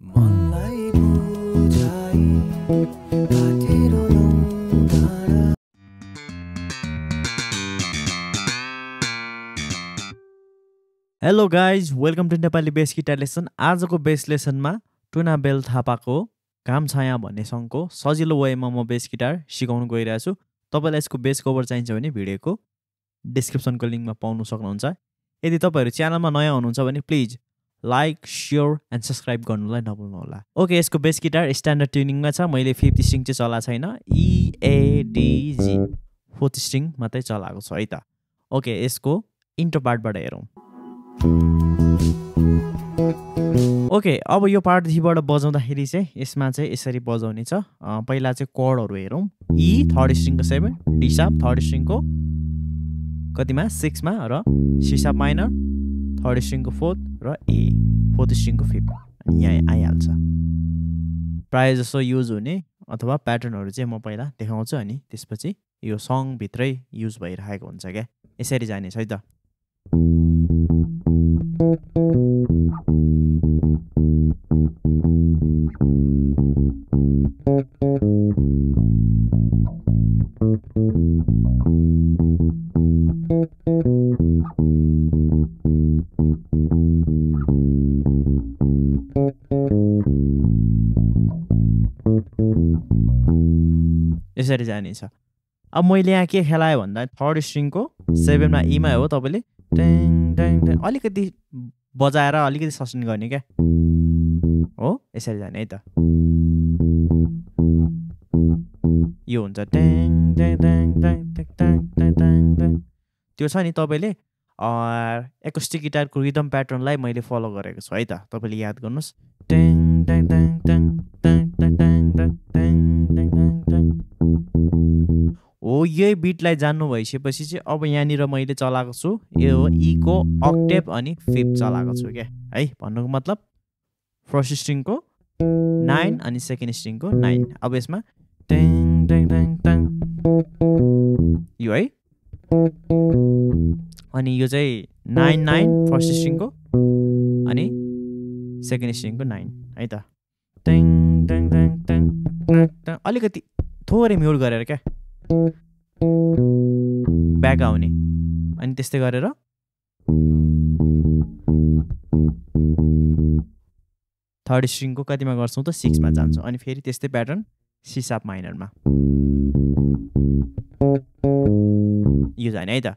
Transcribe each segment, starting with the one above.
Hello guys welcome to Nepali bass guitar lesson आजको bass लेसनमा टुना बेल थापाको घाम छाया भन्ने सङ्गको सजिलो वेमा म बेस गिटार सिकाउनु गइरहेको छु। तपाईँलाई यसको बेस कभर चाहिन्छ भने भिडियोको डिस्क्रिप्सनको लिङ्कमा पाउनु सक्नुहुन्छ। यदि तपाईँहरू च्यानलमा नयाँ हुनुहुन्छ भने please like share and subscribe गर्नुलाई नभुल्नु होला ओके यसको बेस गिटार स्ट्यान्डर्ड ट्युनिङमा छ। मैले फिफ्थ स्ट्रिङ चाहिँ चलाएको छैन। इएडिजी फोर्थ स्ट्रिङ मात्रै चलाएको छ है त। ओके यसको इन्टो पार्टबाट हेरौँ। ओके अब यो पार्टदेखिबाट बजाउँदाखेरि चाहिँ यसमा चाहिँ यसरी बजाउने छ। पहिला चाहिँ कर्डहरू हेरौँ। ई थर्ड स्ट्रिङको सेभेन डिसाप थर्ड स्ट्रिङको कतिमा? सिक्समा र सिसाप माइनर थर्ड स्ट्रिङको फोर्थ र ए फोर्थ स्ट्रिङको फिफ्थ यहाँ आइहाल्छ। प्रायः जसो युज हुने अथवा प्याटर्नहरू चाहिँ म पहिला देखाउँछु अनि त्यसपछि यो सङभित्रै युज भइरहेको हुन्छ क्या। यसरी जानेछ है त। जानेछ अब मैले यहाँ के खेलाएँ भन्दा थर्ड स्ट्रिङको सेभेनमा इमा हो तपाईँले ट्याङ ट्याङ ट्याङ अलिकति बजाएर अलिकति सस्टेन गर्ने क्या हो यसरी जाने है त यो हुन्छ ट्याङ ट्याङ ट्याङ ट्याङ ट्याङ ट्याङ ट्याङ ट्याङ ट्याङ त्यो छ नि तपाईँले एकोस्टिक गिटारको रिदम प्याटर्नलाई मैले फलो गरेको छु है त तपाईँले याद गर्नुहोस् ट्याङ ट्याङ ट्याङ यही बिटलाई जान्नु भइसकेपछि चाहिँ अब यहाँनिर मैले चलाएको छु। यो हो इको अक्टेप अनि फिफ्थ चलाएको छु क्या। है भन्नुको मतलब फर्स्ट स्ट्रिङको नाइन अनि सेकेन्ड स्ट्रिङको नाइन। अब यसमा ट्याङ ट्याङ ट्याङ ट्याङ। यो है। अनि यो चाहिँ नाइन नाइन फर्स्ट स्ट्रिङको अनि सेकेन्ड स्ट्रिङको नाइन। है त। ट्याङ ट्याङ ट्याङ ट्याङ। अलिकति थोरै म्युट गरेर क्या। ब्याक आउने। अनि त्यस्तै गरेर थर्ड स्ट्रिङको कतिमा गर्छौँ त सिक्समा जान्छौँ। अनि फेरि त्यस्तै प्याटर्न सिसाप माइनरमा यो जाने है त।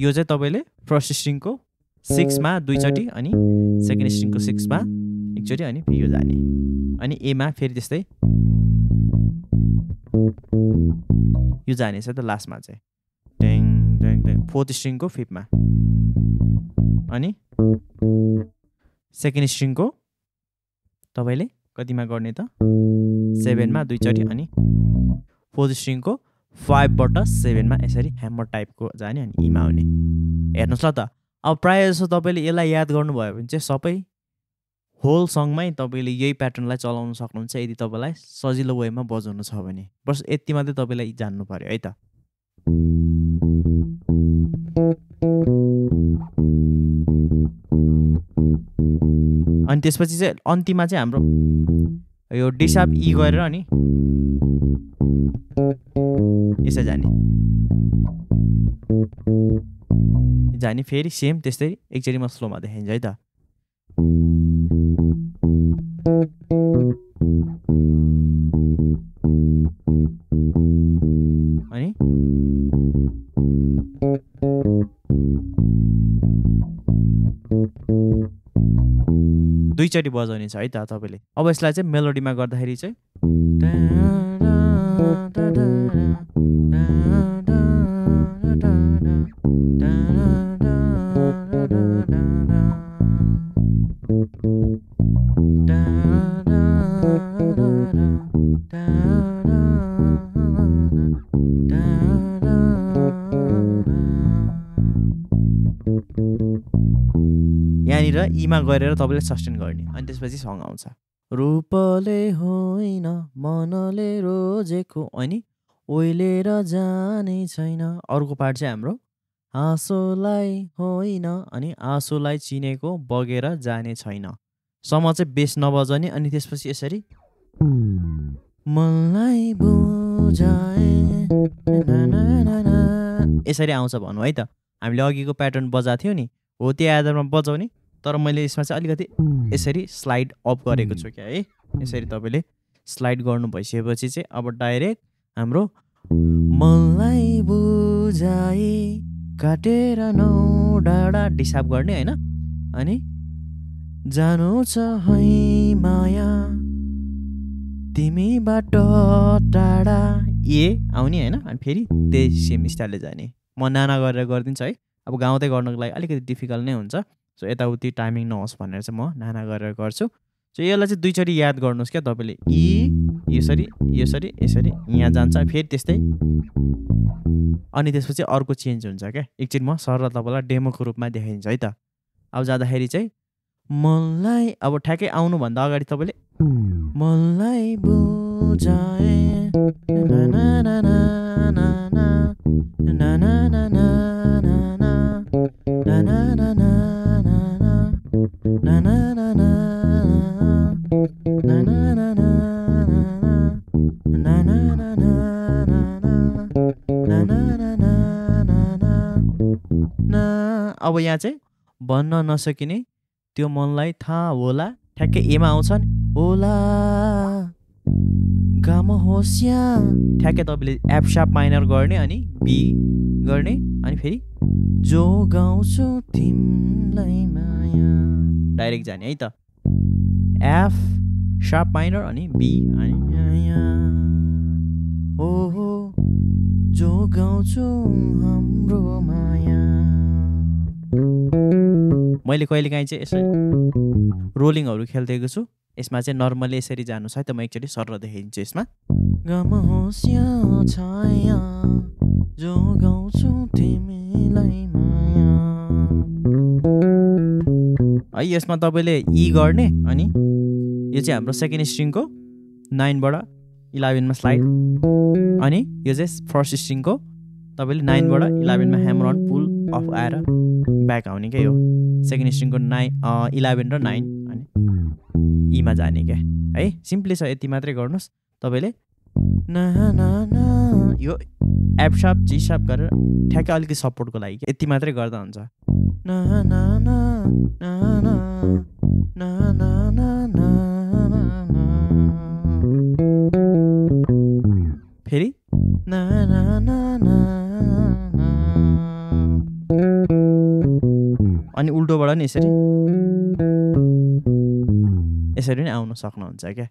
यो चाहिँ तपाईँले फर्स्ट स्ट्रिङको सिक्समा दुईचोटि अनि सेकेन्ड स्ट्रिङको सिक्समा एकचोटि अनि यो जाने। अनि एमा फेरि त्यस्तै यो जानेछ त लास्टमा चाहिँ। टेङ टेङ टेङ फोर्थ स्ट्रिङको फिफ्थमा अनि? सेकेन्ड स्ट्रिङको? तपाईँले कतिमा गर्ने त? सेभेनमा दुईचोटि अनि? फोर्थ स्ट्रिङको फाइभबाट सेभेनमा यसरी ह्यामर टाइपको जाने अनि इमा आउने हेर्नुहोस् ल त। अब प्रायः जसो तपाईँले यसलाई याद गर्नुभयो भने चाहिँ सबै होल सङमै तपाईँले यही प्याटर्नलाई चलाउन सक्नुहुन्छ यदि तपाईँलाई सजिलो वेमा बजाउनु छ भने। बस यति मात्रै तपाईँलाई जान्नु पऱ्यो है त? अनि त्यसपछि चाहिँ अन्तिममा चाहिँ हाम्रो यो डिसाप इ गरेर अनि यसै जाने। जाने फेरि सेम त्यस्तै एकचोटि म स्लोमा देखाइन्छ है त? दुईचोटि बजाउने छ है त तपाईँले। अब यसलाई चाहिँ मेलोडीमा गर्दाखेरि चाहिँ यहाँनिर इमा गरेर तपाईँले सस्टेन गर्ने अनि त्यसपछि सङ आउँछ। रूपले होइन मनले रोजेको अनि ओइलेर जाने छैन। अर्को पार्ट चाहिँ हाम्रो आँसुलाई होइन अनि आँसुलाई चिनेको बगेर जाने छैन। सम्म चाहिँ बेस नबजाउने अनि त्यसपछि यसरी मलाई बुझाए। यसरी आउँछ भनौँ है त। हामीले अघिको प्याटर्न बजाएको थियो नि। हो त्यो आधारमा बजाउने। तर मैले यसमा चाहिँ अलिकति यसरी स्लाइड अप गरेको छु क्या है। यसरी तपाईँले स्लाइड गर्नु भइसकेपछि चाहिँ अब डाइरेक्ट हाम्रो मलाई बुझाए काटेर नौ डाँडा डिसाप गर्ने होइन? अनि जानु छ है माया तिमीबाट टाढा। ए आउने होइन? अनि फेरि त्यही सेम स्टाइलले जाने। म नाना गरेर गरिदिन्छु है। अब गाउँदै गर्नको लागि अलिकति डिफिकल्ट नै हुन्छ। सो यताउति टाइमिङ नहोस् भनेर चाहिँ म नाना गरेर गर्छु। सो यसलाई चाहिँ दुईचोटि याद गर्नुहोस् क्या तपाईँले। इ यसरी यसरी यसरी यहाँ जान्छ फेरि त्यस्तै। अनि त्यसपछि अर्को चेन्ज हुन्छ क्या। एकछिन म सर र तपाईँलाई डेमोको रूपमा देखाइदिन्छ है त। अब जाँदाखेरि चाहिँ मलाई अब ठ्याक्कै आउनुभन्दा अगाडि तपाईँले मलाई बुझाए ना। अब यहाँ चाहिँ भन्न नसकिने त्यो मनलाई थाहा होला। ठ्याक्कै एमा आउँछ नि होला। गाम होस् या ठ्याक्कै तपाईँले साप माइनर गर्ने अनि बी गर्ने अनि फेरि जो गाउँछु तिमीलाई माया। डाइरेक्ट जाने है त। एफ सार्प माइनर अनि बी अनि हो जो गाउँछु हाम्रो माया। मैले कहिलेकाहीँ चाहिँ यसरी रोलिङहरू खेलिदिएको छु। यसमा चाहिँ नर्मली यसरी जानुहोस् है त म एकचोटि सर देखाइदिन्छु यसमा। गम होस् या छाया जो गाउँछु तिमीलाई माया। है यसमा तपाईँले इ गर्ने अनि यो चाहिँ हाम्रो सेकेन्ड स्ट्रिङको नाइनबाट इलेभेनमा स्लाइड। अनि यो चाहिँ फर्स्ट स्ट्रिङको तपाईँले नाइनबाट इलेभेनमा ह्यामर अन पुल अफ आएर ब्याक आउने क्या यो। सेकेन्ड स्ट्रिङको नाइन इलेभेन र नाइन अनि इमा जाने क्या। है सिम्पली छ यति मात्रै गर्नुहोस्। तपाईँले ना यो एप साप जी साप गरेर ठ्याक्कै अलिकति सपोर्टको लागि यति मात्रै गर्दा हुन्छ। अनि उल्टोबाट नि यसरी यसरी नै आउन सक्नुहुन्छ क्या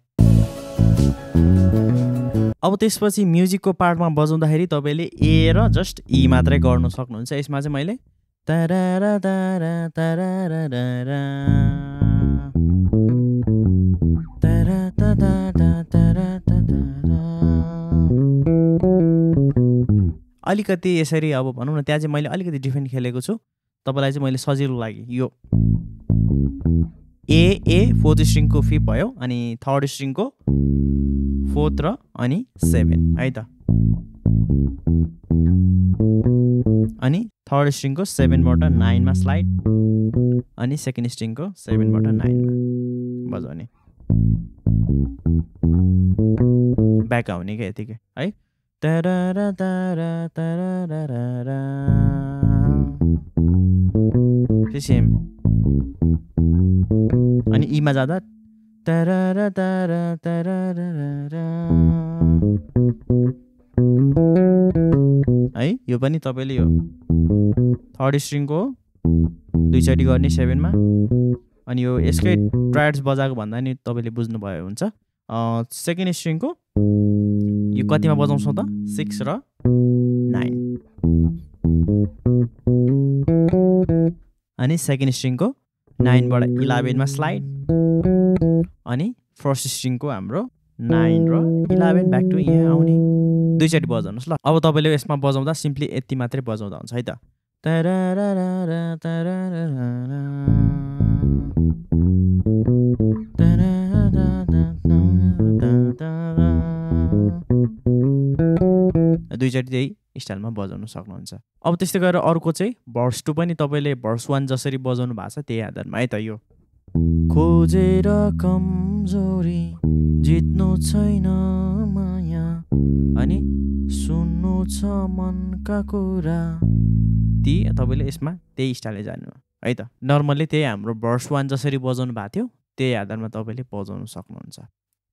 अब त्यसपछि म्युजिकको पार्टमा बजाउँदाखेरि तपाईँले ए र जस्ट इ मात्रै गर्नु सक्नुहुन्छ यसमा चाहिँ मैले तारा रारा। तरा अलिकति यसरी अब भनौँ न त्यहाँ चाहिँ मैले अलिकति डिफ्रेन्ट खेलेको छु। तपाईँलाई चाहिँ मैले सजिलो लागि यो ए ए फोर्थ स्ट्रिङको फिफ्थ भयो अनि थर्ड स्ट्रिङको फोर्थ र अनि सेभेन है त? अनि थर्ड स्ट्रिङको सेभेनबाट नाइनमा स्लाइड अनि सेकेन्ड स्ट्रिङको सेभेनबाट नाइनमा बजाउने ब्याक आउने क्या यतिकै है? सेम अनि इमा जाँदा है यो पनि तपाईँले यो थर्ड स्ट्रिङको दुईचोटि गर्ने सेभेनमा अनि यो यसकै ट्रायड्स बजाएको भन्दा नि तपाईँले बुझ्नुभयो हुन्छ। सेकेन्ड स्ट्रिङको यो कतिमा बजाउँछौँ त सिक्स र नाइन अनि सेकेन्ड स्ट्रिङको नाइनबाट इलेभेनमा स्लाइड अनि फर्स्ट स्ट्रिङको हाम्रो नाइन र इलेभेन ब्याक टु यहाँ आउने दुईचोटि बजाउनुहोस् ल अब तपाईँले यसमा बजाउँदा सिम्पली यति मात्रै बजाउँदा हुन्छ है त तरारारा दुईचोटि त्यही स्टाइलमा बजाउन सक्नुहुन्छ। अब त्यस्तै गरेर अर्को चाहिँ भर्स टू पनि तपाईँले भर्स वान जसरी बजाउनु भएको छ त्यही आधारमा है त यो। खोजेर कमजोरी जित्नु छैन माया अनि सुन्नु छ मनका कुरा। ती तपाईँले यसमा त्यही स्टाइलले जानु है त। नर्मल्ली त्यही हाम्रो भर्स वान जसरी बजाउनु भएको थियो त्यही आधारमा तपाईँले बजाउनु सक्नुहुन्छ।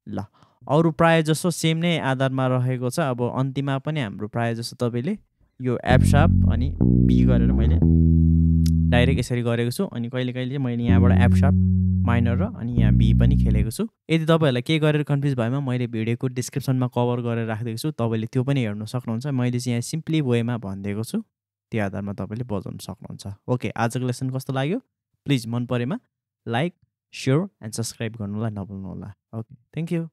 ल। अरू प्रायः जसो सेम नै आधारमा रहेको छ अब अन्तिममा पनि हाम्रो प्रायः जसो तपाईँले यो एपसाप अनि बी गरेर मैले डाइरेक्ट यसरी गरेको छु अनि कहिले कहिले मैले यहाँबाट एपसाप माइनर र अनि यहाँ बी पनि खेलेको छु। यदि तपाईँहरूलाई के गरेर कन्फ्युज भएमा मैले भिडियोको डिस्क्रिप्सनमा कभर गरेर राखिदिएको छु तपाईँले त्यो पनि हेर्नु सक्नुहुन्छ। मैले चाहिँ यहाँ सिम्पली वेमा भनिदिएको छु त्यो आधारमा तपाईँले बजाउनु सक्नुहुन्छ। ओके आजको लेसन कस्तो लाग्यो? प्लिज मन परेमा लाइक सेयर एन्ड सब्सक्राइब गर्नुलाई नभुल्नु होला। Okay thank you